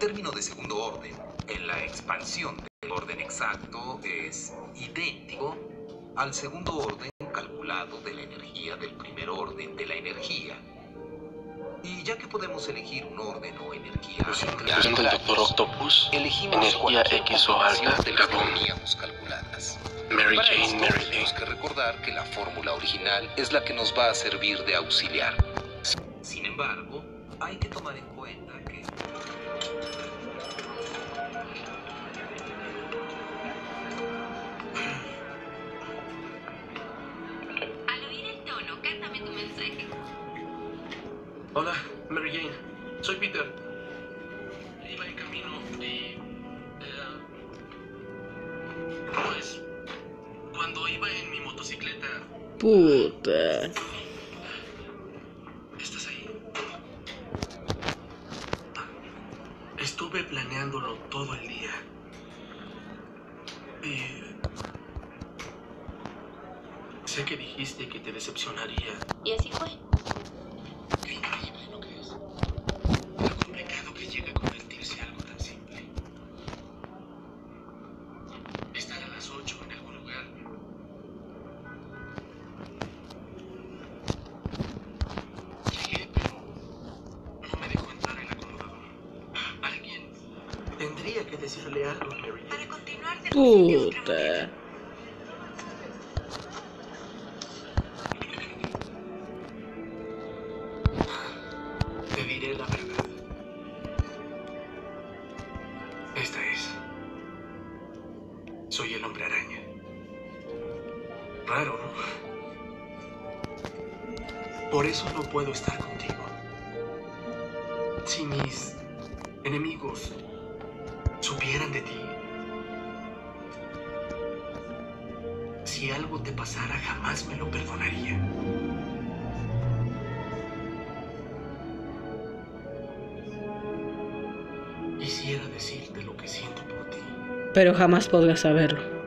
término de segundo orden, en la expansión del orden exacto, es idéntico al segundo orden calculado de la energía del primer orden de la energía. Y ya que podemos elegir un orden o energía Presenta el Doctor Octopus, elegimos energía X o alta, de las que calculadas. Mary Para Jane, esto, Mary Jane. tenemos que recordar que la fórmula original es la que nos va a servir de auxiliar. Sin embargo, hay que tomar en cuenta que Al oír el tono, cántame tu mensaje. Hola, Mary Jane. Soy Peter. Iba en camino y... eh, pues... Cuando iba en mi motocicleta... Puta. Estuve planeándolo todo el día. Y... Sé que dijiste que te decepcionaría. Y así fue. Qué increíble lo que es. Lo complicado que llega a convertirse en algo tan simple. Estar a las 8 tendría que decirle algo, Mary. Para continuar Puta. Te diré la verdad. Esta es. Soy el hombre araña. Raro, ¿no? Por eso no puedo estar contigo. Si mis enemigos supieran de ti, si algo te pasara, jamás me lo perdonaría. Quisiera decirte lo que siento por ti. Pero jamás podrás saberlo.